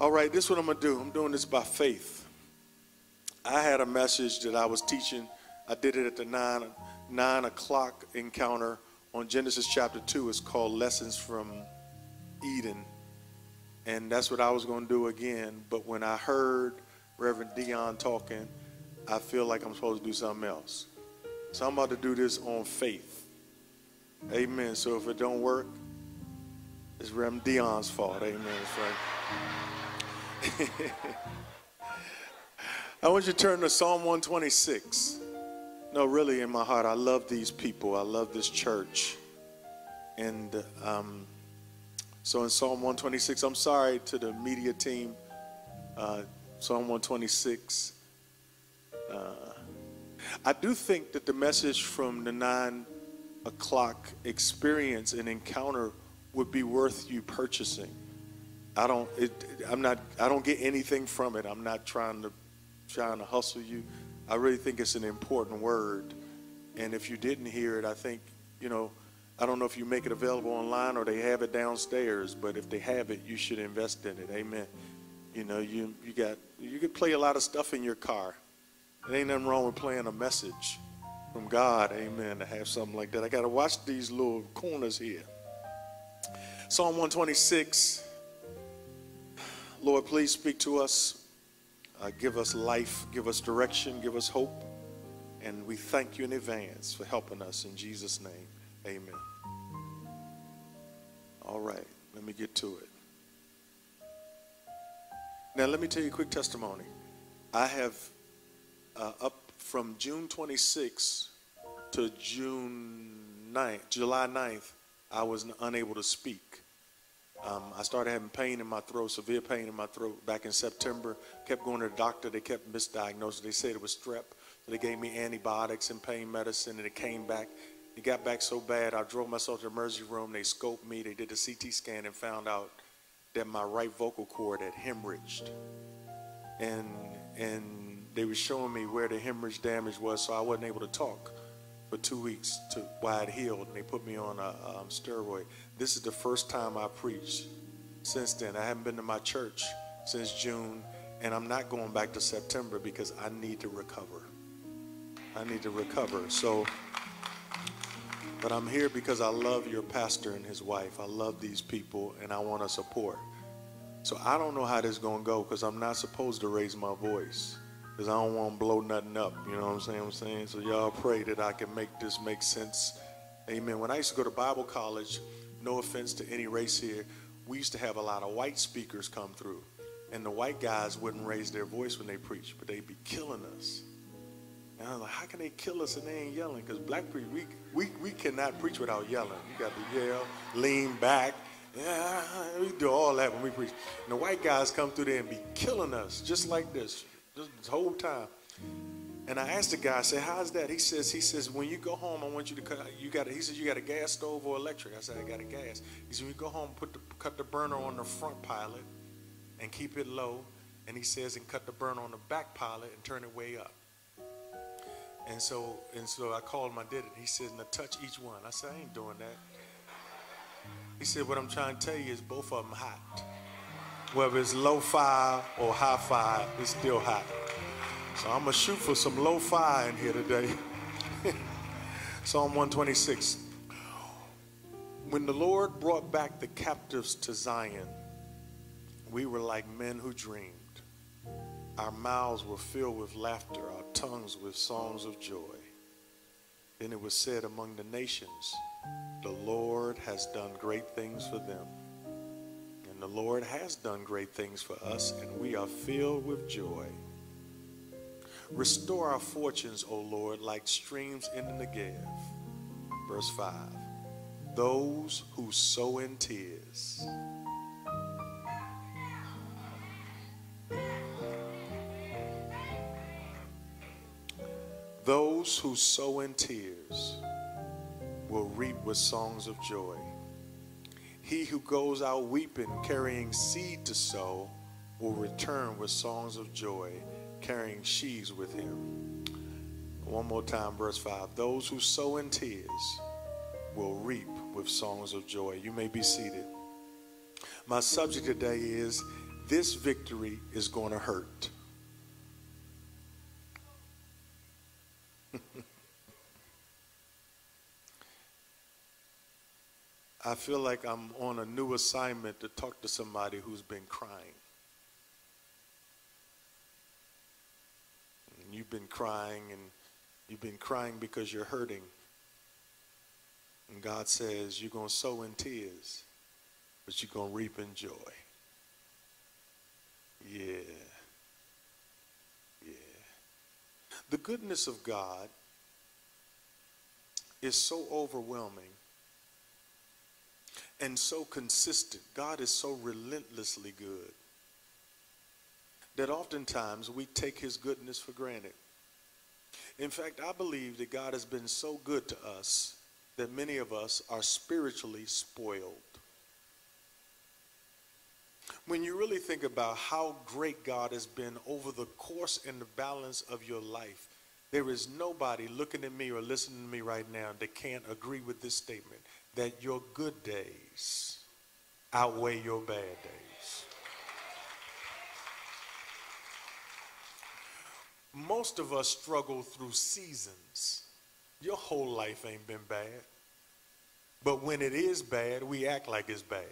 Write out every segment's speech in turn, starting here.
All right, this is what I'm going to do. I'm doing this by faith. I had a message that I was teaching. I did it at the 9, 9 o'clock encounter on Genesis chapter 2. It's called Lessons from Eden. And that's what I was going to do again. But when I heard Reverend Dion talking, I feel like I'm supposed to do something else. So I'm about to do this on faith. Amen. So if it don't work, it's Reverend Dion's fault. Amen. Right. I want you to turn to Psalm 126. No, really, in my heart, I love these people. I love this church. And um, so in Psalm 126, I'm sorry to the media team. Uh, Psalm 126. Uh, I do think that the message from the nine o'clock experience and encounter would be worth you purchasing. I don't. It, I'm not. I don't get anything from it. I'm not trying to trying to hustle you. I really think it's an important word. And if you didn't hear it, I think you know. I don't know if you make it available online or they have it downstairs, but if they have it, you should invest in it. Amen. You know, you you got you could play a lot of stuff in your car. There ain't nothing wrong with playing a message from God. Amen. To have something like that. I got to watch these little corners here. Psalm 126. Lord, please speak to us. Uh, give us life, give us direction, give us hope. And we thank you in advance for helping us in Jesus' name. Amen. All right, let me get to it. Now, let me tell you a quick testimony. I have, uh, up from June 26 to June 9th, July 9th, I was unable to speak. Um, I started having pain in my throat, severe pain in my throat back in September. Kept going to the doctor. They kept misdiagnosing. They said it was strep. So they gave me antibiotics and pain medicine, and it came back. It got back so bad, I drove myself to the emergency room. They scoped me. They did a CT scan and found out that my right vocal cord had hemorrhaged. And, and they were showing me where the hemorrhage damage was, so I wasn't able to talk for two weeks to why it healed, and they put me on a um, steroid. This is the first time I preached since then. I haven't been to my church since June, and I'm not going back to September because I need to recover. I need to recover. So, but I'm here because I love your pastor and his wife. I love these people, and I want to support. So I don't know how this is going to go because I'm not supposed to raise my voice because I don't want to blow nothing up. You know what I'm saying? I'm saying so. Y'all pray that I can make this make sense. Amen. When I used to go to Bible college, no offense to any race here, we used to have a lot of white speakers come through, and the white guys wouldn't raise their voice when they preached, but they'd be killing us. And I was like, how can they kill us and they ain't yelling? Because black people, we, we, we cannot preach without yelling. You got to yell, lean back. Yeah, we do all that when we preach. And the white guys come through there and be killing us just like this this whole time. And I asked the guy, I said, how's that? He says, he says, when you go home, I want you to cut, you got, he says, you got a gas stove or electric? I said, I got a gas. He said, when you go home, put the, cut the burner on the front pilot and keep it low. And he says, and cut the burner on the back pilot and turn it way up. And so, and so I called him, I did it. He says, now touch each one. I said, I ain't doing that. He said, what I'm trying to tell you is both of them hot. Whether it's low five or high five, it's still hot. So I'm going to shoot for some low fi in here today. Psalm 126. When the Lord brought back the captives to Zion, we were like men who dreamed. Our mouths were filled with laughter, our tongues with songs of joy. Then it was said among the nations, The Lord has done great things for them. And the Lord has done great things for us, and we are filled with joy. Restore our fortunes, O Lord, like streams in the Negev. Verse 5. Those who sow in tears. Those who sow in tears will reap with songs of joy. He who goes out weeping, carrying seed to sow, will return with songs of joy, carrying sheaves with him. One more time, verse 5. Those who sow in tears will reap with songs of joy. You may be seated. My subject today is this victory is going to hurt. I feel like I'm on a new assignment to talk to somebody who's been crying. And you've been crying and you've been crying because you're hurting. And God says you're going to sow in tears, but you're going to reap in joy. Yeah. Yeah. The goodness of God is so overwhelming and so consistent. God is so relentlessly good that oftentimes we take his goodness for granted. In fact, I believe that God has been so good to us that many of us are spiritually spoiled. When you really think about how great God has been over the course and the balance of your life, there is nobody looking at me or listening to me right now that can't agree with this statement that your good days outweigh your bad days. Most of us struggle through seasons. Your whole life ain't been bad. But when it is bad, we act like it's bad.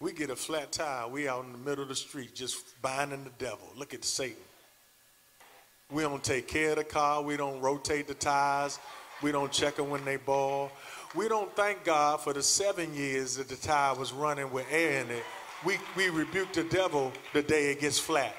We get a flat tire, we out in the middle of the street just binding the devil. Look at Satan. We don't take care of the car, we don't rotate the tires, we don't check them when they ball. We don't thank God for the seven years that the tire was running with air in it. We, we rebuke the devil the day it gets flat.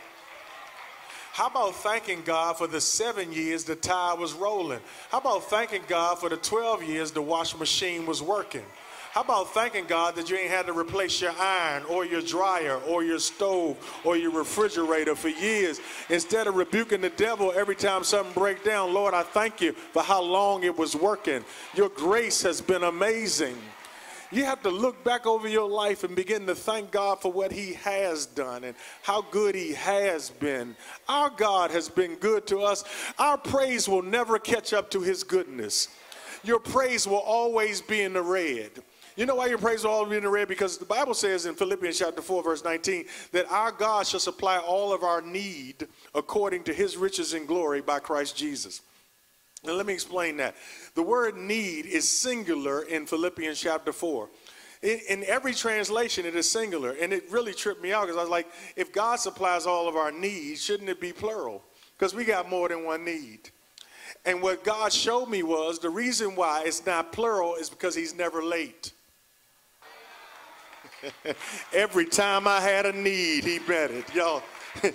How about thanking God for the seven years the tire was rolling? How about thanking God for the 12 years the wash machine was working? How about thanking God that you ain't had to replace your iron or your dryer or your stove or your refrigerator for years? Instead of rebuking the devil every time something breaks down, Lord, I thank you for how long it was working. Your grace has been amazing. You have to look back over your life and begin to thank God for what He has done and how good He has been. Our God has been good to us. Our praise will never catch up to His goodness. Your praise will always be in the red. You know why your praise will always be in the red? Because the Bible says in Philippians chapter 4, verse 19, that our God shall supply all of our need according to his riches and glory by Christ Jesus. Now, let me explain that. The word need is singular in Philippians chapter 4. In, in every translation, it is singular. And it really tripped me out because I was like, if God supplies all of our needs, shouldn't it be plural? Because we got more than one need. And what God showed me was the reason why it's not plural is because he's never late. Every time I had a need, he met it. Y'all,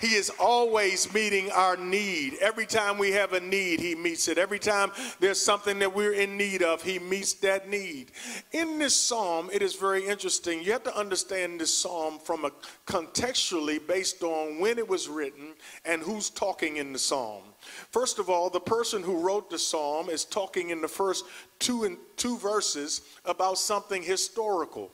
he is always meeting our need. Every time we have a need, he meets it. Every time there's something that we're in need of, he meets that need. In this psalm, it is very interesting. You have to understand this psalm from a contextually based on when it was written and who's talking in the psalm. First of all, the person who wrote the psalm is talking in the first two and two verses about something historical.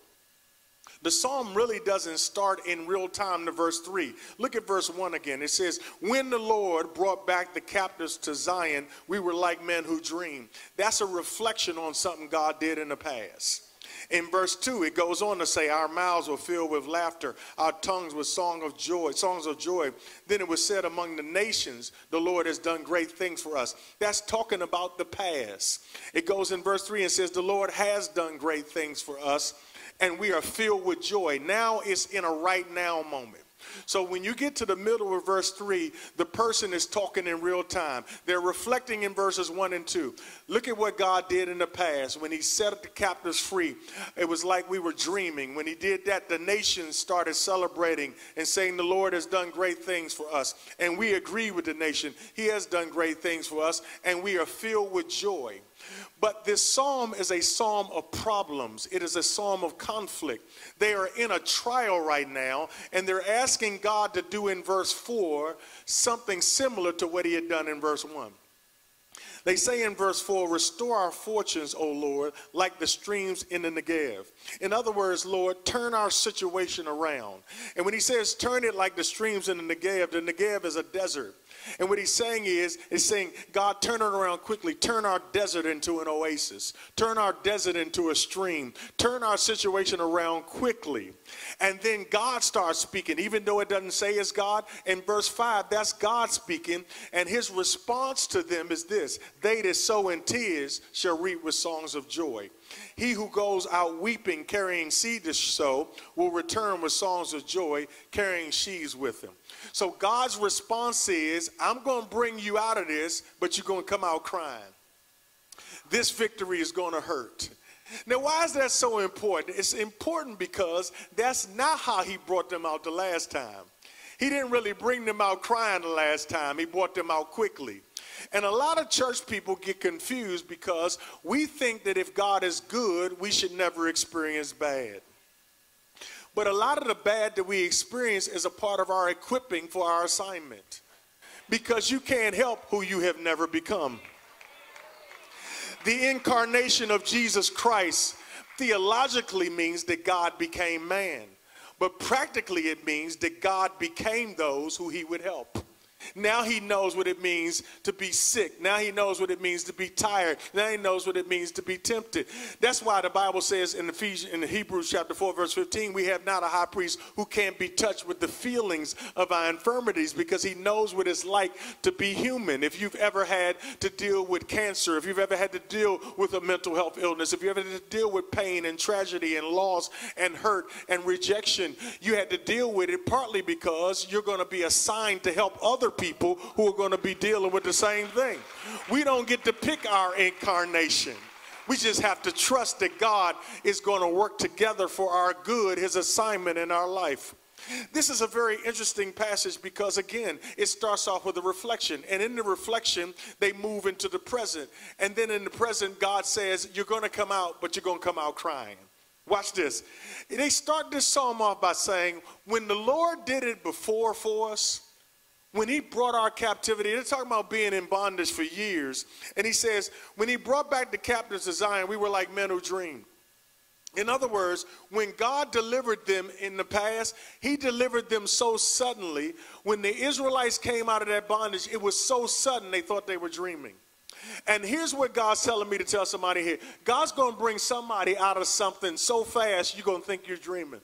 The psalm really doesn't start in real time to verse 3. Look at verse 1 again. It says, When the Lord brought back the captives to Zion, we were like men who dream. That's a reflection on something God did in the past. In verse 2, it goes on to say, Our mouths were filled with laughter, our tongues with song of joy, songs of joy. Then it was said among the nations, The Lord has done great things for us. That's talking about the past. It goes in verse 3 and says, The Lord has done great things for us and we are filled with joy. Now it's in a right now moment. So when you get to the middle of verse 3, the person is talking in real time. They're reflecting in verses 1 and 2. Look at what God did in the past. When he set the captives free, it was like we were dreaming. When he did that, the nations started celebrating and saying, The Lord has done great things for us. And we agree with the nation. He has done great things for us, and we are filled with joy. But this psalm is a psalm of problems. It is a psalm of conflict. They are in a trial right now, and they're asking God to do in verse 4 something similar to what he had done in verse 1. They say in verse 4, Restore our fortunes, O Lord, like the streams in the Negev. In other words, Lord, turn our situation around. And when he says turn it like the streams in the Negev, the Negev is a desert. And what he's saying is, he's saying, God, turn it around quickly. Turn our desert into an oasis. Turn our desert into a stream. Turn our situation around quickly. And then God starts speaking, even though it doesn't say it's God. In verse 5, that's God speaking. And his response to them is this They that sow in tears shall reap with songs of joy. He who goes out weeping, carrying seed to sow, will return with songs of joy, carrying sheaves with him. So God's response is, I'm going to bring you out of this, but you're going to come out crying. This victory is going to hurt. Now, why is that so important? It's important because that's not how he brought them out the last time. He didn't really bring them out crying the last time. He brought them out quickly. And a lot of church people get confused because we think that if God is good, we should never experience bad. But a lot of the bad that we experience is a part of our equipping for our assignment because you can't help who you have never become. The incarnation of Jesus Christ theologically means that God became man, but practically it means that God became those who he would help. Now he knows what it means to be sick. Now he knows what it means to be tired. Now he knows what it means to be tempted. That's why the Bible says in Ephesians, in Hebrews chapter 4, verse 15, we have not a high priest who can't be touched with the feelings of our infirmities because he knows what it's like to be human. If you've ever had to deal with cancer, if you've ever had to deal with a mental health illness, if you ever had to deal with pain and tragedy and loss and hurt and rejection, you had to deal with it partly because you're going to be assigned to help other people who are going to be dealing with the same thing. We don't get to pick our incarnation. We just have to trust that God is going to work together for our good, his assignment in our life. This is a very interesting passage because, again, it starts off with a reflection. And in the reflection, they move into the present. And then in the present, God says, You're going to come out, but you're going to come out crying. Watch this. They start this psalm off by saying, When the Lord did it before for us, when he brought our captivity, they're talking about being in bondage for years. And he says, when he brought back the captives to Zion, we were like men who dream. In other words, when God delivered them in the past, he delivered them so suddenly. When the Israelites came out of that bondage, it was so sudden they thought they were dreaming. And here's what God's telling me to tell somebody here God's going to bring somebody out of something so fast, you're going to think you're dreaming.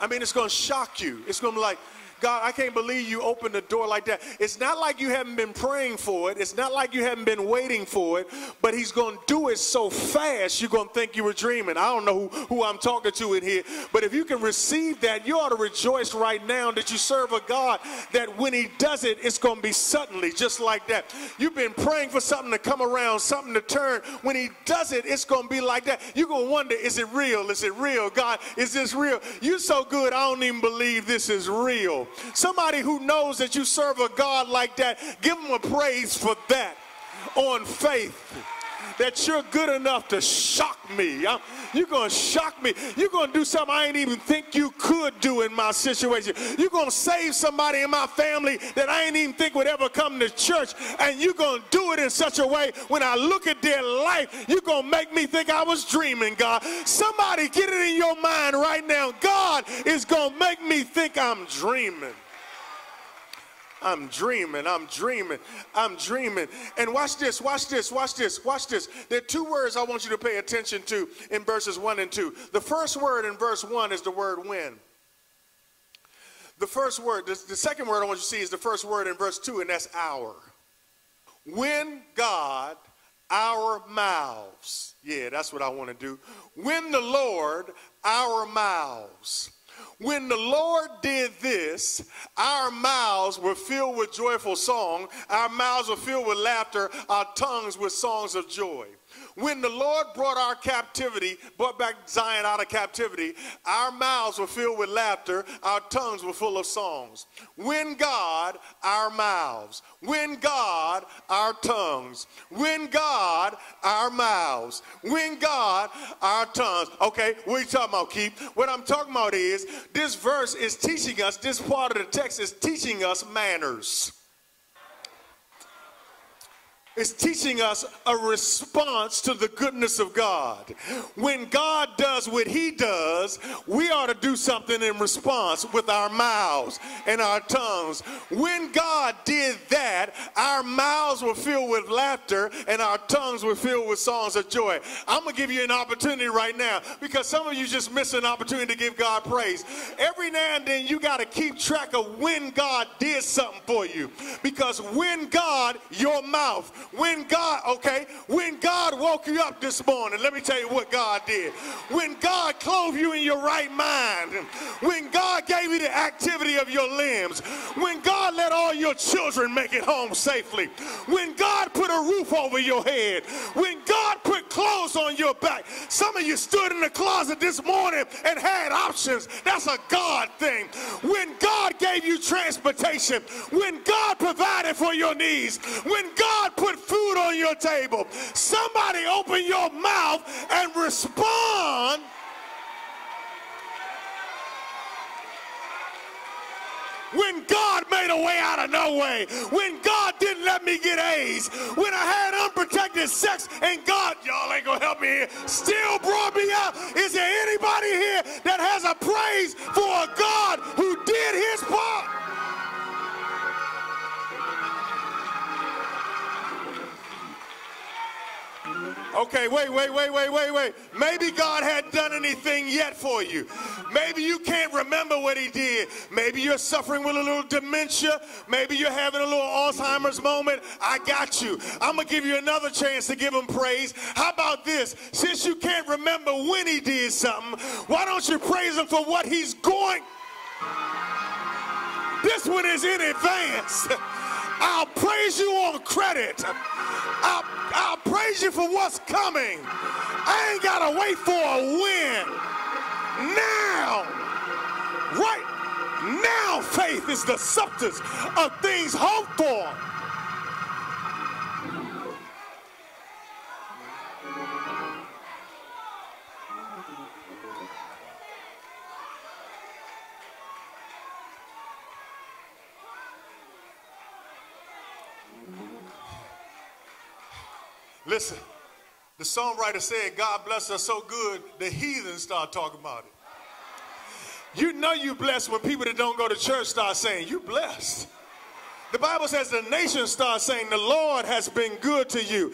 I mean, it's going to shock you. It's going to be like, God, I can't believe you opened the door like that. It's not like you haven't been praying for it. It's not like you haven't been waiting for it, but he's going to do it so fast, you're going to think you were dreaming. I don't know who, who I'm talking to in here, but if you can receive that, you ought to rejoice right now that you serve a God that when he does it, it's going to be suddenly, just like that. You've been praying for something to come around, something to turn. When he does it, it's going to be like that. You're going to wonder, is it real? Is it real? God, is this real? You're so good, I don't even believe this is real. Somebody who knows that you serve a God like that, give them a praise for that on faith. That you're good enough to shock me. You're going to shock me. You're going to do something I ain't even think you could do in my situation. You're going to save somebody in my family that I ain't even think would ever come to church. And you're going to do it in such a way when I look at their life, you're going to make me think I was dreaming, God. Somebody get it in your mind right now. God is going to make me think I'm dreaming. I'm dreaming, I'm dreaming, I'm dreaming. And watch this, watch this, watch this, watch this. There are two words I want you to pay attention to in verses 1 and 2. The first word in verse 1 is the word when. The first word, the, the second word I want you to see is the first word in verse 2, and that's our. When God, our mouths, yeah, that's what I want to do. When the Lord, our mouths. When the Lord did this, our mouths were filled with joyful song, our mouths were filled with laughter, our tongues with songs of joy. When the Lord brought our captivity, brought back Zion out of captivity, our mouths were filled with laughter, our tongues were full of songs. When God, our mouths. When God, our tongues. When God, our mouths. When God, our tongues. Okay, what are you talking about, Keith? What I'm talking about is this verse is teaching us, this part of the text is teaching us manners. Is teaching us a response to the goodness of God. When God does what he does, we ought to do something in response with our mouths and our tongues. When God did that, our mouths were filled with laughter and our tongues were filled with songs of joy. I'm going to give you an opportunity right now because some of you just miss an opportunity to give God praise. Every now and then you got to keep track of when God did something for you because when God, your mouth, when God, okay, when God woke you up this morning, let me tell you what God did. When God clothed you in your right mind, when God gave you the activity of your limbs, when God let all your children make it home safely, when God put a roof over your head, when God put clothes on your back. Some of you stood in the closet this morning and had options. That's a God thing. When God gave you transportation, when God provided for your needs, when God put food on your table. Somebody open your mouth and respond. when God made a way out of no way, when God didn't let me get A's, when I had unprotected sex and God, y'all ain't gonna help me here, still brought me out. Is there anybody here that has a praise for a God who Okay, wait, wait, wait, wait, wait, wait. Maybe God hadn't done anything yet for you. Maybe you can't remember what he did. Maybe you're suffering with a little dementia. Maybe you're having a little Alzheimer's moment. I got you. I'm going to give you another chance to give him praise. How about this? Since you can't remember when he did something, why don't you praise him for what he's going? This one is in advance. I'll praise you on credit. I'll, praise you for what's coming. I ain't got to wait for a win. Now, right now, faith is the substance of things hoped for. Listen, the songwriter said, God bless us so good, the heathens start talking about it. You know you blessed when people that don't go to church start saying, you blessed. The Bible says the nations start saying, the Lord has been good to you.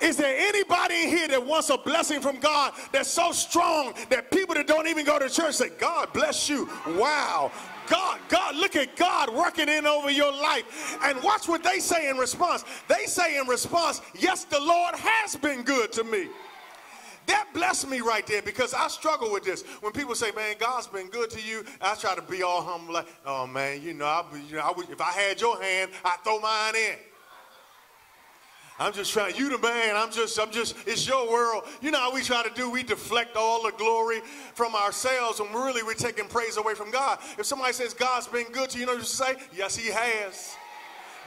Is there anybody in here that wants a blessing from God that's so strong that people that don't even go to church say, God bless you. Wow. God, God, look at God working in over your life. And watch what they say in response. They say in response, Yes, the Lord has been good to me. That blessed me right there because I struggle with this. When people say, man, God's been good to you, I try to be all humble, like, oh, man, you know, I, you know I if I had your hand, I'd throw mine in. I'm just trying, you the man, I'm just, I'm just, it's your world. You know how we try to do, we deflect all the glory from ourselves and really we're taking praise away from God. If somebody says God's been good to you, you know what you say? Yes, he has.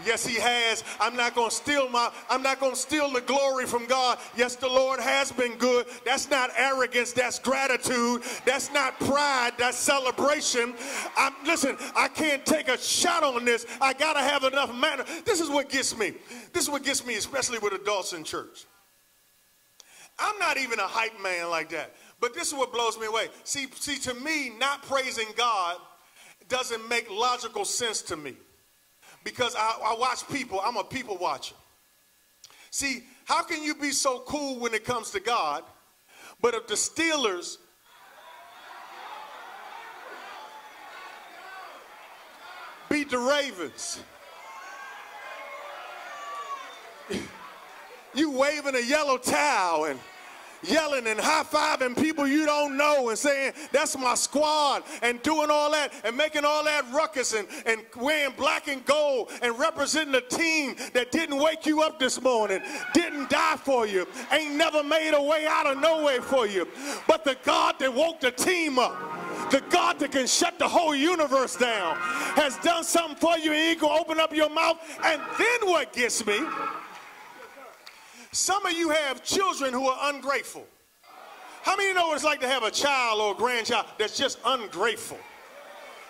Yes, he has. I'm not going to steal my I'm not going to steal the glory from God. Yes, the Lord has been good. That's not arrogance, that's gratitude. That's not pride, that's celebration. I'm listen, I can't take a shot on this. I got to have enough manner. This is what gets me. This is what gets me especially with adults in church. I'm not even a hype man like that. But this is what blows me away. See, see to me not praising God doesn't make logical sense to me because I, I watch people. I'm a people watcher. See, how can you be so cool when it comes to God, but if the Steelers beat the Ravens, you waving a yellow towel and yelling and high-fiving people you don't know and saying, that's my squad, and doing all that and making all that ruckus and, and wearing black and gold and representing a team that didn't wake you up this morning, didn't die for you, ain't never made a way out of no way for you. But the God that woke the team up, the God that can shut the whole universe down, has done something for you and you can open up your mouth. And then what gets me some of you have children who are ungrateful. How many know what it's like to have a child or a grandchild that's just ungrateful?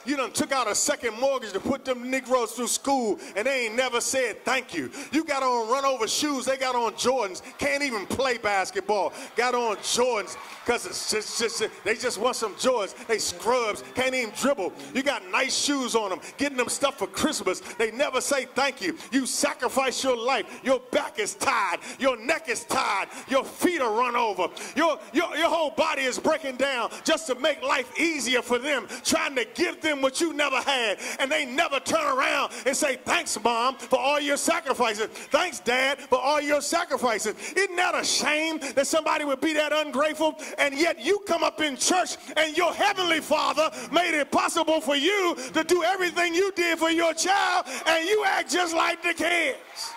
You done took out a second mortgage to put them Negroes through school and they ain't never said thank you. You got on run over shoes, they got on Jordans, can't even play basketball. Got on Jordans because it's just, just, they just want some Jordans. They scrubs, can't even dribble. You got nice shoes on them, getting them stuff for Christmas. They never say thank you. You sacrifice your life. Your back is tied, your neck is tied, your feet are run over, your, your, your whole body is breaking down just to make life easier for them, trying to give them what you never had. And they never turn around and say, Thanks, mom, for all your sacrifices. Thanks, dad, for all your sacrifices. Isn't that a shame that somebody would be that ungrateful? And yet you come up in church and your heavenly father made it possible for you to do everything you did for your child, and you act just like the kids.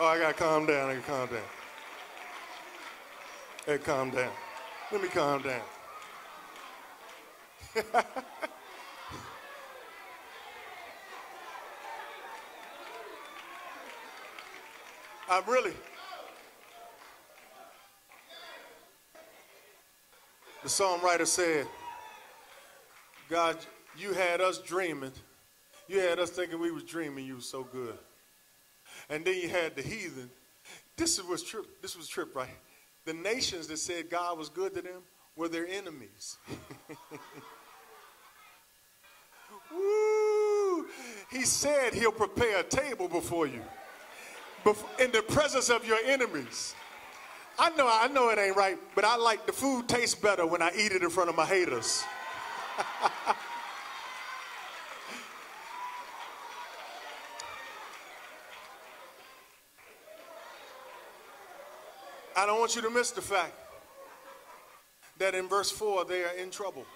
Oh, I gotta calm down. I gotta calm down. Hey, calm down. Let me calm down. I'm really. The songwriter said, God, you had us dreaming. You had us thinking we was dreaming you was so good. And then you had the heathen. This was trip. This was trip, right? The nations that said God was good to them were their enemies. Woo! He said he'll prepare a table before you in the presence of your enemies. I know, I know it ain't right, but I like the food tastes better when I eat it in front of my haters. I don't want you to miss the fact that in verse 4 they are in trouble.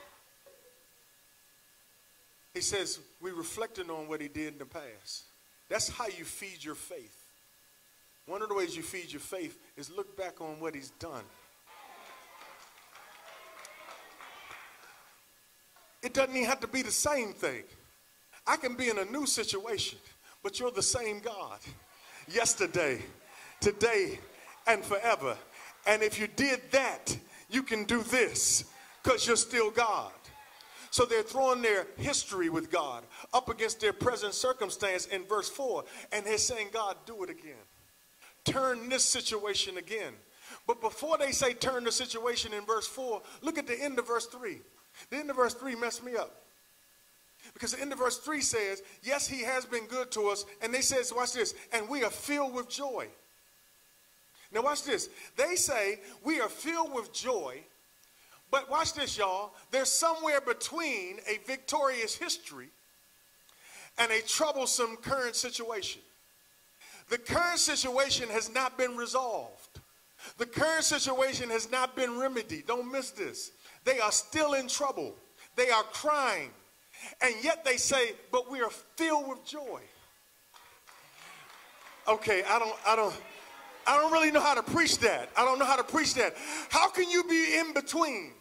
He says, We reflecting on what he did in the past. That's how you feed your faith. One of the ways you feed your faith is look back on what he's done. It doesn't even have to be the same thing. I can be in a new situation, but you're the same God yesterday, today, and forever. And if you did that, you can do this because you're still God. So they're throwing their history with God up against their present circumstance in verse 4, and they're saying, God, do it again. Turn this situation again. But before they say turn the situation in verse 4, look at the end of verse 3. The end of verse 3 messed me up. Because the end of verse 3 says, Yes, he has been good to us. And they says, watch this, and we are filled with joy. Now, watch this. They say we are filled with joy, but watch this, y'all. There's somewhere between a victorious history and a troublesome current situation. The current situation has not been resolved. The current situation has not been remedied. Don't miss this. They are still in trouble. They are crying. And yet they say, but we are filled with joy. Okay, I don't, I don't, I don't really know how to preach that. I don't know how to preach that. How can you be in between?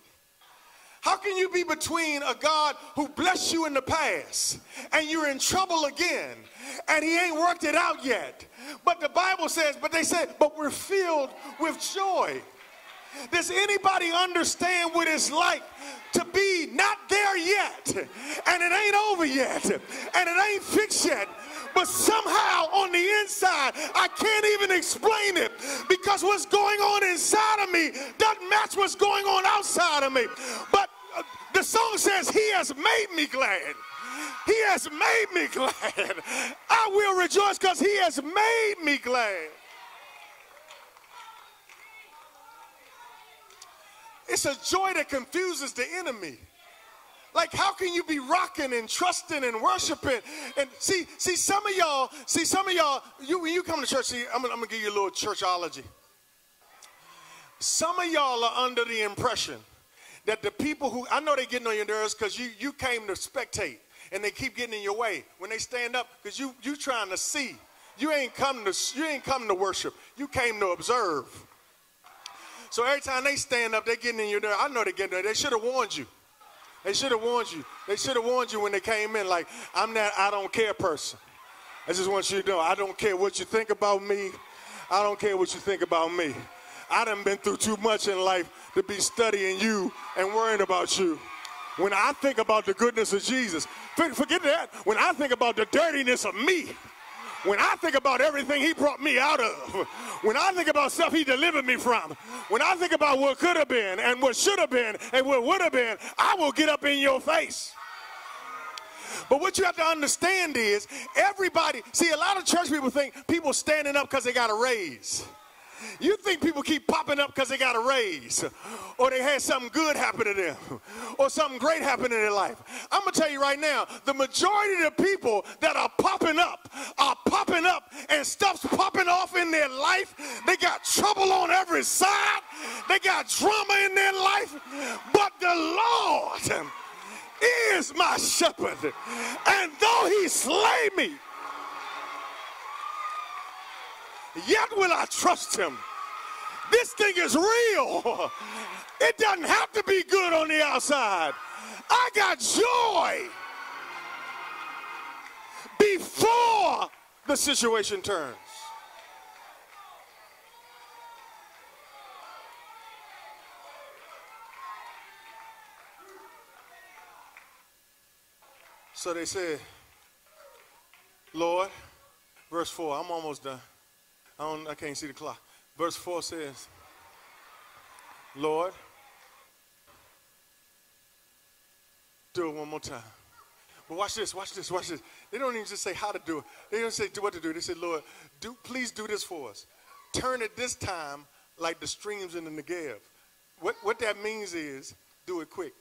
How can you be between a God who blessed you in the past and you're in trouble again and he ain't worked it out yet? But the Bible says, but they said, but we're filled with joy. Does anybody understand what it's like to be not there yet and it ain't over yet and it ain't fixed yet but somehow on the inside, I can't even explain it because what's going on inside of me doesn't match what's going on outside of me. But uh, the song says, He has made me glad. He has made me glad. I will rejoice because He has made me glad. It's a joy that confuses the enemy. Like, how can you be rocking and trusting and worshiping? And see, see, some of y'all, see, some of y'all, you when you come to church, see, I'm, I'm gonna give you a little churchology. Some of y'all are under the impression that the people who I know they're getting on your nerves because you you came to spectate and they keep getting in your way when they stand up because you you trying to see. You ain't come to you ain't come to worship. You came to observe. So every time they stand up, they're getting in your nerves. I know they're getting there. They should have warned you. They should have warned you. They should have warned you when they came in, like, I'm that I don't care person. I just want you to know I don't care what you think about me. I don't care what you think about me. I done been through too much in life to be studying you and worrying about you. When I think about the goodness of Jesus, forget that. When I think about the dirtiness of me, when I think about everything he brought me out of, when I think about stuff he delivered me from, when I think about what could have been and what should have been and what would have been, I will get up in your face. But what you have to understand is everybody, see, a lot of church people think people standing up because they got a raise. You think people keep popping up because they got a raise or they had something good happen to them or something great happen in their life. I'm going to tell you right now, the majority of the people that are popping up are popping up and stuff's popping off in their life. They got trouble on every side. They got drama in their life. But the Lord is my shepherd. And though he slay me, yet will I trust him. This thing is real. It doesn't have to be good on the outside. I got joy before the situation turns. So they said, Lord, verse 4, I'm almost done. I, don't, I can't see the clock. Verse 4 says, Lord, do it one more time. But watch this, watch this, watch this. They don't even just say how to do it. They don't say do what to do. They say, Lord, do please do this for us. Turn it this time like the streams in the Negev. What, what that means is do it quick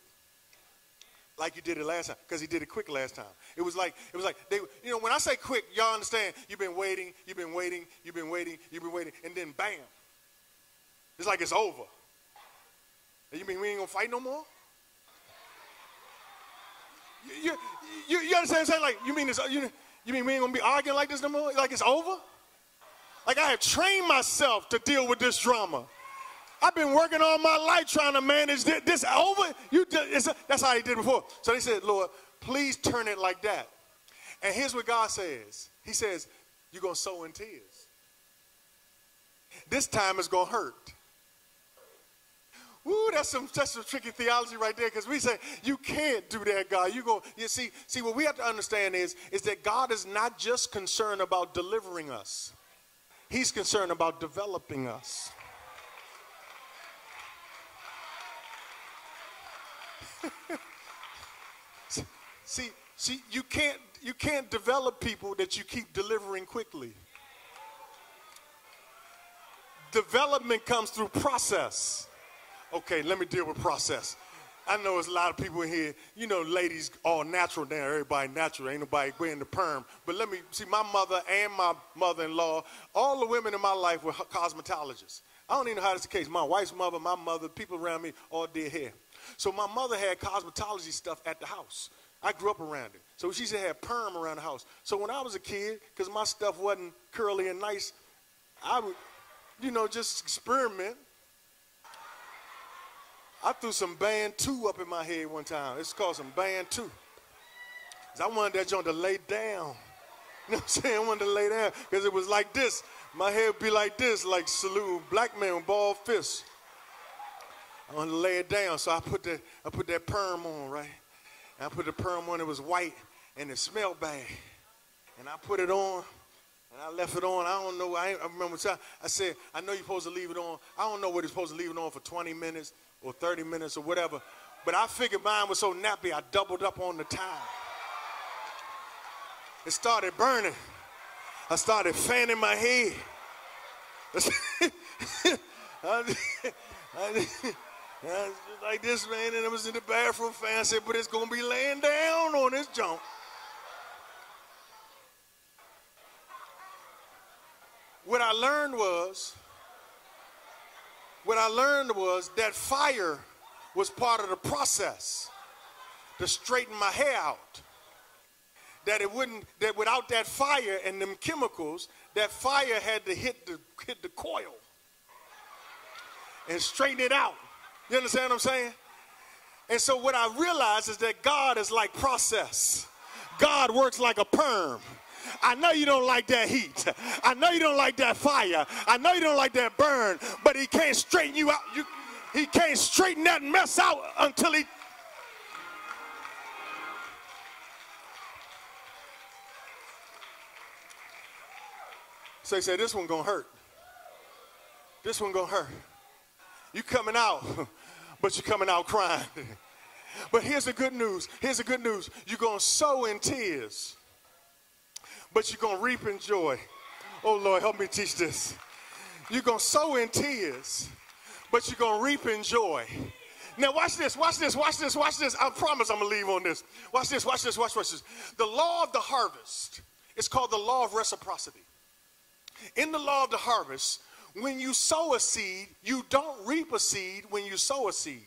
like you did it last time because he did it quick last time. It was like it was like they you know when I say quick, y'all understand? You've been waiting, you've been waiting, you've been waiting, you've been waiting, and then bam, it's like it's over. You mean we ain't gonna fight no more? You, you, you understand what I'm saying? Like you mean you, you mean we ain't gonna be arguing like this no more? Like it's over? Like I have trained myself to deal with this drama. I've been working all my life trying to manage this, this over. You, that's how he did before. So they said, Lord, please turn it like that. And here's what God says. He says, you're going to sow in tears. This time it's going to hurt. Ooh, that's some that's some tricky theology right there because we say you can't do that, God. You go, you see, see what we have to understand is is that God is not just concerned about delivering us. He's concerned about developing us. see, see, you can't you can't develop people that you keep delivering quickly. Development comes through process. Okay, let me deal with process. I know there's a lot of people in here, you know, ladies all natural now, everybody natural, ain't nobody wearing the perm. But let me see, my mother and my mother-in-law, all the women in my life were cosmetologists. I don't even know how that's the case. My wife's mother, my mother, people around me all did hair. So my mother had cosmetology stuff at the house. I grew up around it. So she to have perm around the house. So when I was a kid, because my stuff wasn't curly and nice, I would, you know, just experiment. I threw some band two up in my head one time. It's called some band two. Cause I wanted that joint to lay down. You know what I'm saying? I wanted to lay down because it was like this. My head would be like this, like salute black man with bald fists. I want to lay it down. So I put that, I put that perm on, right? And I put the perm on, it was white and it smelled bad. And I put it on and I left it on. I don't know. I, I remember time I said, I know you're supposed to leave it on. I don't know what you're supposed to leave it on for 20 minutes or 30 minutes or whatever. But I figured mine was so nappy, I doubled up on the time. It started burning. I started fanning my head. I, I, like this man, and I was in the bathroom fan. Said, but it's gonna be laying down on this junk. What I learned was, what I learned was that fire was part of the process to straighten my hair out. That it wouldn't, that without that fire and them chemicals, that fire had to hit the hit the coil and straighten it out. You understand what I'm saying? And so what I realize is that God is like process. God works like a perm. I know you don't like that heat. I know you don't like that fire. I know you don't like that burn, but he can't straighten you out. You, he can't straighten that mess out until he. So he said, This one gonna hurt. This one gonna hurt. You coming out, but you're coming out crying. But here's the good news. Here's the good news. You're going to sow in tears, but you're going to reap in joy. Oh, Lord, help me teach this. You're going to sow in tears, but you're going to reap in joy. Now, watch this, watch this, watch this, watch this. I promise I'm to leave on this. Watch this, watch this, watch, watch this. The law of the harvest is called the law of reciprocity. In the law of the harvest, when you sow a seed, you don't reap a seed when you sow a seed.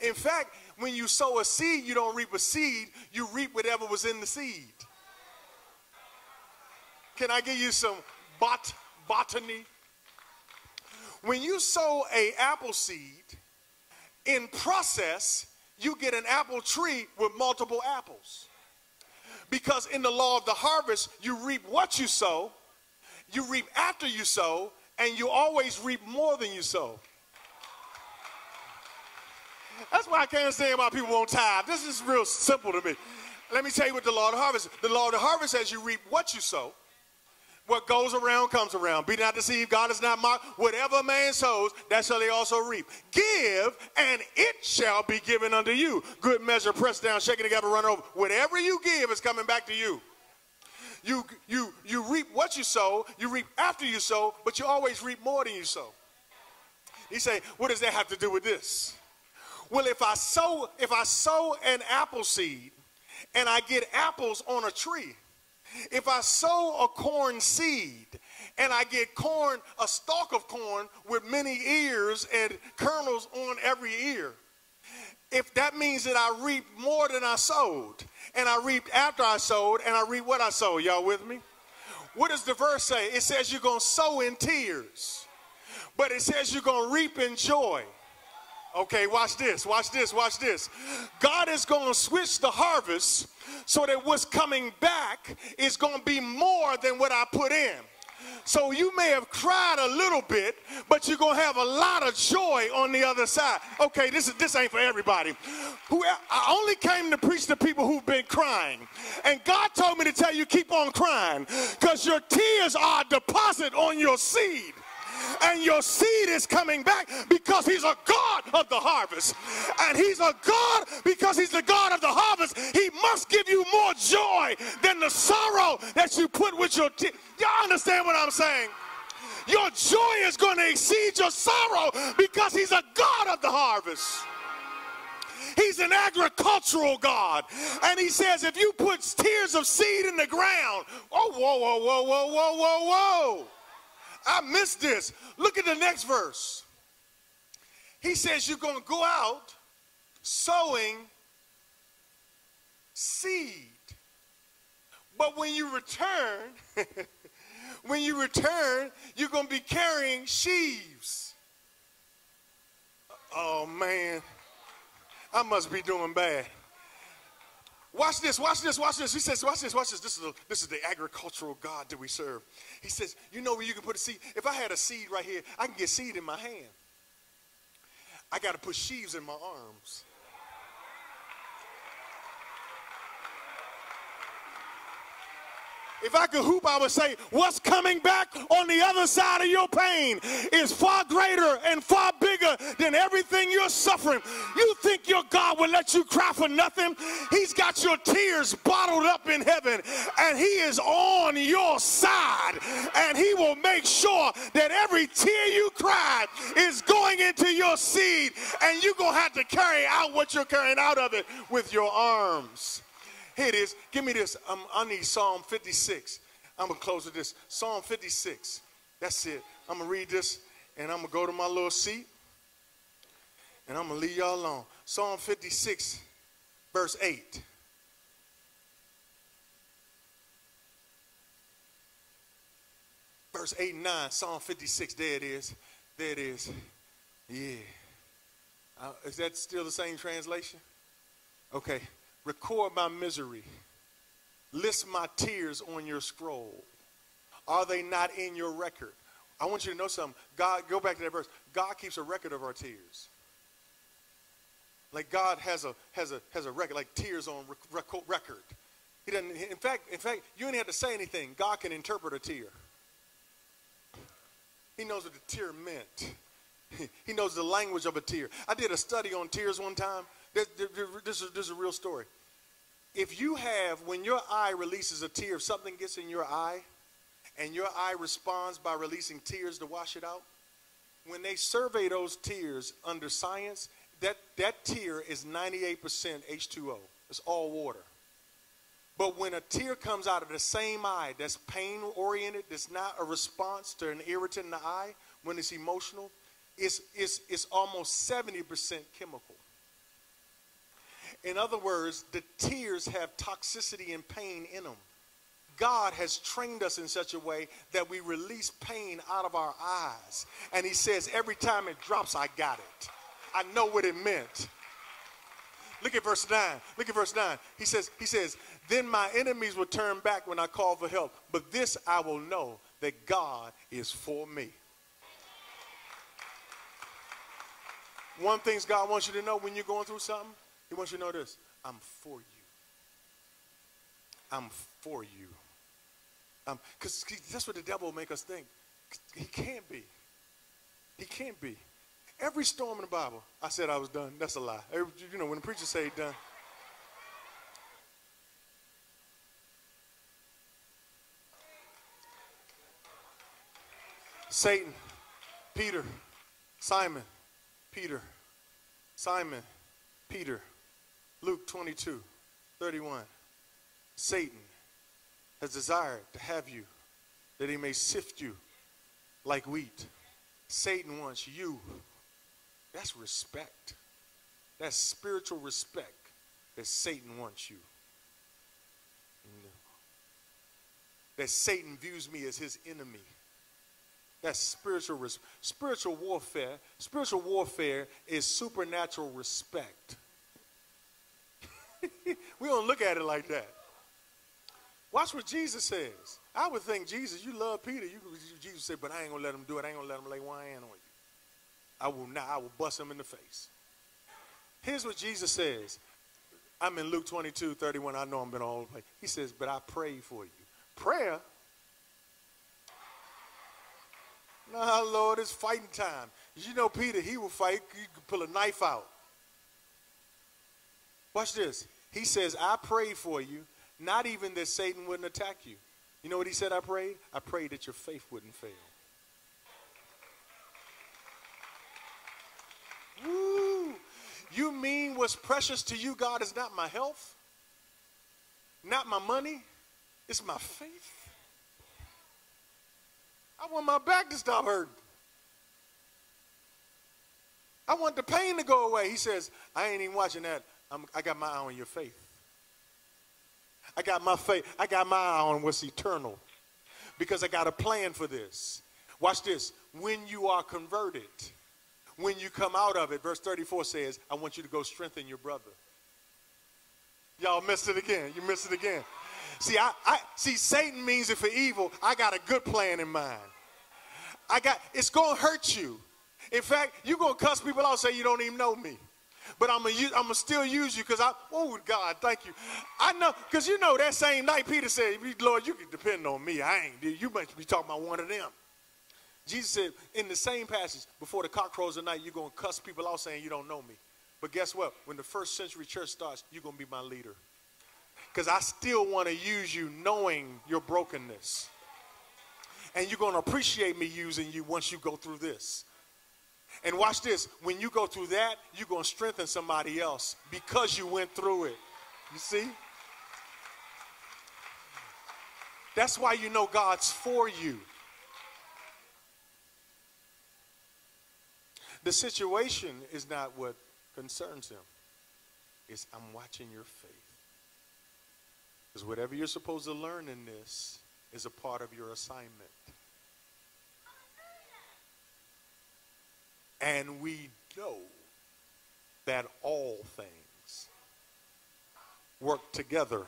In fact, when you sow a seed, you don't reap a seed, you reap whatever was in the seed. Can I give you some bot botany? When you sow a apple seed, in process, you get an apple tree with multiple apples. Because in the law of the harvest, you reap what you sow, you reap after you sow, and you always reap more than you sow. That's why I can't say about people won't tithe. This is real simple to me. Let me tell you what the law of the harvest. The law of the harvest says you reap what you sow. What goes around comes around. Be not deceived. God is not mocked. Whatever man sows, that shall he also reap. Give, and it shall be given unto you. Good measure, pressed down, shaking together, run over. Whatever you give is coming back to you. You, you, you reap what you sow. You reap after you sow, but you always reap more than you sow. He say, what does that have to do with this? Well, if I sow, if I sow an apple seed and I get apples on a tree, if I sow a corn seed and I get corn, a stalk of corn with many ears and kernels on every ear, if that means that I reap more than I sowed, and I reaped after I sowed, and I reap what I sowed, y'all with me? What does the verse say? It says you're going to sow in tears, but it says you're going to reap in joy. Okay, watch this, watch this, watch this. God is going to switch the harvest so that what's coming back is going to be more than what I put in. So you may have cried a little bit, but you're gonna have a lot of joy on the other side. Okay, this is this ain't for everybody. Who I only came to preach to people who've been crying. And God told me to tell you keep on crying, because your tears are a deposit on your seed and your seed is coming back because he's a God of the harvest. And he's a God because he's the God of the harvest. He must give you more joy than the sorrow that you put with your tears. Y'all understand what I'm saying? Your joy is going to exceed your sorrow because he's a God of the harvest. He's an agricultural God. And he says, if you put tears of seed in the ground, oh, whoa, whoa, whoa, whoa, whoa, whoa, whoa. I missed this. Look at the next verse. He says you're going to go out sowing seed. But when you return, when you return, you're going to be carrying sheaves. Oh man, I must be doing bad. Watch this, watch this, watch this. He says, watch this, watch this. This is, this is the agricultural God that we serve. He says, you know where you can put a seed? If I had a seed right here, I can get seed in my hand. I got to put sheaves in my arms. If I could hoop, I would say, what's coming back on the other side of your pain is far greater and far bigger than everything you're suffering. You think your God will let you cry for nothing? He's got your tears bottled up in heaven, and He is on your side, and He will make sure that every tear you cried is going into your seed, and you're going to have to carry out what you're carrying out of it with your arms. Here it is. Give me this. Um, I need Psalm 56. I'm going to close with this. Psalm 56. That's it. I'm going to read this and I'm going to go to my little seat and I'm going to leave y'all alone. Psalm 56, verse 8. Verse 8 and 9, Psalm 56, there it is. There it is. Yeah. Uh, is that still the same translation? Okay record my misery List my tears on your scroll. Are they not in your record? I want you to know something. God, go back to that verse. God keeps a record of our tears. Like God has a has a has a record, like tears on rec- record. He doesn't. In fact, in fact, you don't have to say anything. God can interpret a tear. He knows what the tear meant. he knows the language of a tear. I did a study on tears one time. This, this, is, this is a real story. If you have, when your eye releases a tear, if something gets in your eye, and your eye responds by releasing tears to wash it out, when they survey those tears under science, that, that tear is 98% H2O. It's all water. But when a tear comes out of the same eye that's pain oriented, that's not a response to an irritant in the eye, when it's emotional, it's, it's, it's almost 70% chemical. In other words, the tears have toxicity and pain in them. God has trained us in such a way that we release pain out of our eyes. And He says, every time it drops, I got it. I know what it meant. Look at verse 9. Look at verse 9. He says, he says, Then my enemies will turn back when I call for help. But this I will know that God is for me. One thing God wants you to know when you're going through something, He wants you to know this I'm for you. I'm for you. Because um, that's what the devil will make us think. He can't be. He can't be. Every storm in the Bible, I said I was done. That's a lie. Every, you know, when the preacher say done. Satan, Peter, Simon, Peter, Simon, Peter, Luke 22, 31. Satan has desired to have you that he may sift you like wheat. Satan wants you that's respect. That's spiritual respect that Satan wants you. That Satan views me as his enemy. That's spiritual res- spiritual warfare. Spiritual warfare is supernatural respect. we don't look at it like that. Watch what Jesus says. I would think Jesus, you love Peter. You, Jesus said, but I ain't gonna let him do it. I ain't gonna let him lay one hand on you. I will not, I will bust him in the face. Here's what Jesus says. I'm in Luke 22, 31. I know I'm been all over the place. He says, but I pray for you. Prayer? No, Lord, it's fighting time. You know, Peter, he will fight. You can pull a knife out. Watch this. He says, I prayed for you, not even that Satan wouldn't attack you. You know what he said I prayed? I prayed that your faith wouldn't fail. Woo. You mean what's precious to you, God, is not my health, not my money, it's my faith. I want my back to stop hurting. I want the pain to go away. He says, I ain't even watching that. I'm, i got my eye on your faith. I got my faith. I got my eye on what's eternal because I got a plan for this. Watch this. When you are converted, when you come out of it, verse 34 says, I want you to go strengthen your brother. Y'all missed it again. You missed it again. See, I, I see Satan means it for evil. I got a good plan in mind. I got it's gonna hurt you. In fact, you're gonna cuss people out, say you don't even know me. But I'm gonna I'm gonna still use you because I oh God, thank you. I know because you know that same night Peter said, Lord, you can depend on me. I ain't you must be talking about one of them. Jesus said in the same passage, before the cock crows at night, you're going to cuss people out saying you don't know me. But guess what? When the first century church starts, you're going to be my leader. Because I still want to use you knowing your brokenness. And you're going to appreciate me using you once you go through this. And watch this when you go through that, you're going to strengthen somebody else because you went through it. You see? That's why you know God's for you. The situation is not what concerns him. It's I'm watching your faith. Because whatever you're supposed to learn in this is a part of your assignment. And we know that all things work together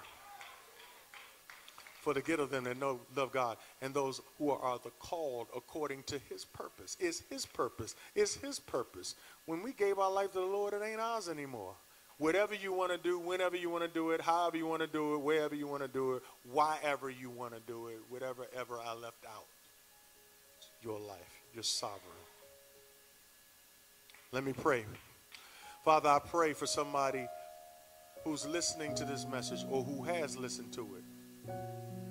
for the good of them that know love God and those who are the called according to his purpose. Is his purpose. Is his purpose. When we gave our life to the Lord, it ain't ours anymore. Whatever you want to do, whenever you want to do it, however you want to do it, wherever you want to do it, whyever you want to do it, whatever ever I left out. Your life. You're sovereign. Let me pray. Father, I pray for somebody who's listening to this message or who has listened to it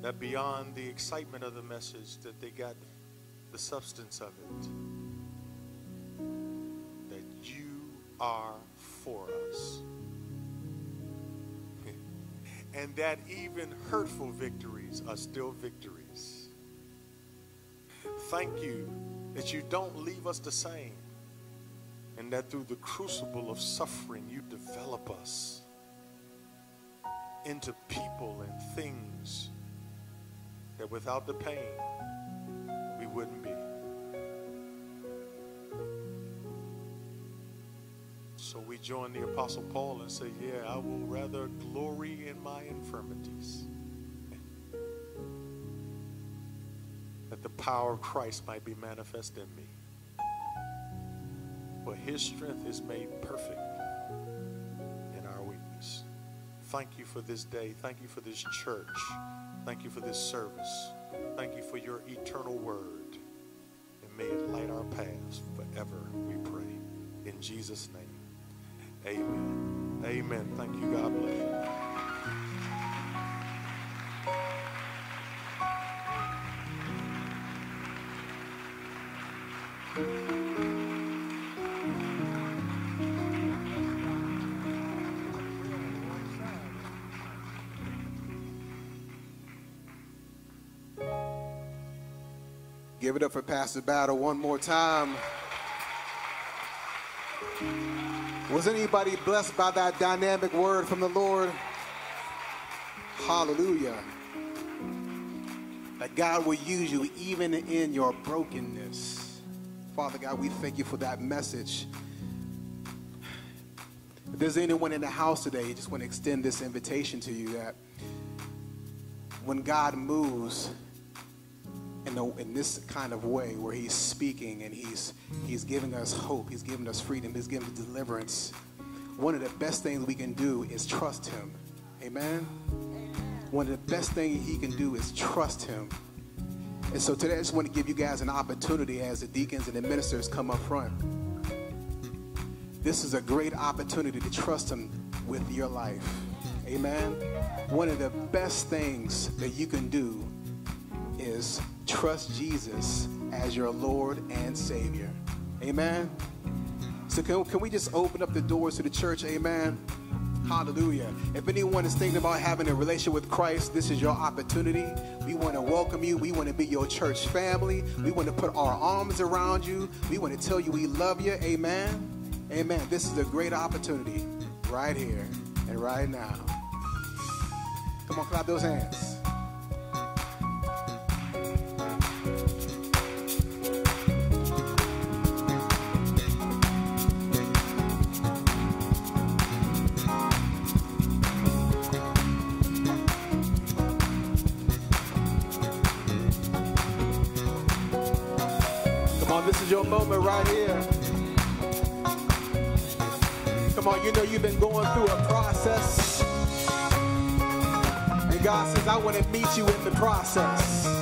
that beyond the excitement of the message that they got the substance of it. That you are for us. And that even hurtful victories are still victories. Thank you that you don't leave us the same and that through the crucible of suffering you develop us into people and things that without the pain, we wouldn't be. So we join the Apostle Paul and say, Yeah, I will rather glory in my infirmities. That the power of Christ might be manifest in me. For his strength is made perfect Thank you for this day. Thank you for this church. Thank you for this service. Thank you for your eternal word. And may it light our paths forever, we pray. In Jesus' name, amen. Amen. Thank you. God bless you. Give it up for Pastor Battle one more time. Was anybody blessed by that dynamic word from the Lord? Hallelujah. That God will use you even in your brokenness. Father God, we thank you for that message. If there's anyone in the house today, I just want to extend this invitation to you that when God moves, in, the, in this kind of way where he's speaking and he's, he's giving us hope, he's giving us freedom, he's giving us deliverance, one of the best things we can do is trust him. Amen? One of the best things he can do is trust him. And so today I just want to give you guys an opportunity as the deacons and the ministers come up front. This is a great opportunity to trust him with your life. Amen? One of the best things that you can do is trust Jesus as your Lord and Savior. Amen. So can, can we just open up the doors to the church? Amen. Hallelujah. If anyone is thinking about having a relationship with Christ, this is your opportunity. We want to welcome you. We want to be your church family. We want to put our arms around you. We want to tell you we love you. Amen. Amen. This is a great opportunity right here and right now. Come on, clap those hands. Your moment right here. Come on, you know you've been going through a process. And God says, I want to meet you in the process.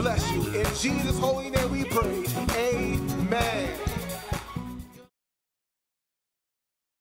Bless you. In Jesus' holy name.